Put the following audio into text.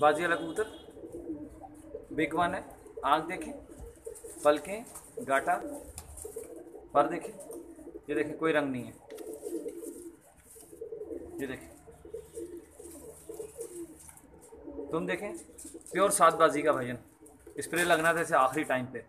बाजी वाला कबूतर बिग वन है। आँख देखें, पलकें, गाटा, पर देखें। ये देखें, कोई रंग नहीं है। ये देखें। तुम देखें, प्योर सात बाजी का भजन। स्प्रे लगना था इसे आखिरी टाइम पे।